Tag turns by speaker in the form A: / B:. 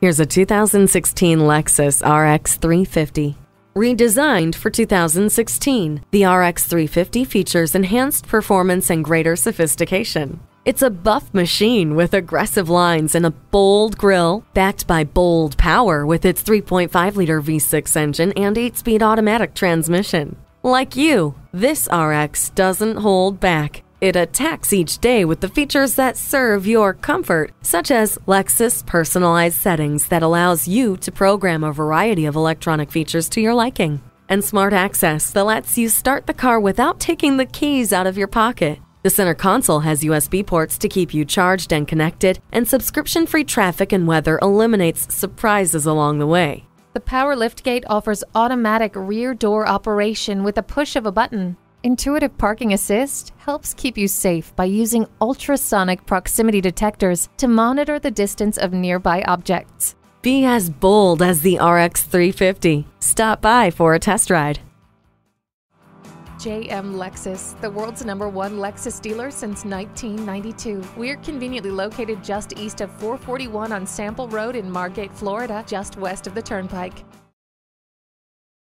A: Here's a 2016 Lexus RX 350. Redesigned for 2016, the RX 350 features enhanced performance and greater sophistication. It's a buff machine with aggressive lines and a bold grille, backed by bold power with its 3.5 liter V6 engine and 8 speed automatic transmission. Like you, this RX doesn't hold back. It attacks each day with the features that serve your comfort, such as Lexus personalized settings that allows you to program a variety of electronic features to your liking, and smart access that lets you start the car without taking the keys out of your pocket. The center console has USB ports to keep you charged and connected, and subscription free traffic and weather eliminates surprises along the way.
B: The power liftgate offers automatic rear door operation with a push of a button. Intuitive Parking Assist helps keep you safe by using ultrasonic proximity detectors to monitor the distance of nearby objects.
A: Be as bold as the RX 350. Stop by for a test ride.
B: JM Lexus, the world's number one Lexus dealer since 1992. We're conveniently located just east of 441 on Sample Road in Margate, Florida, just west of the Turnpike.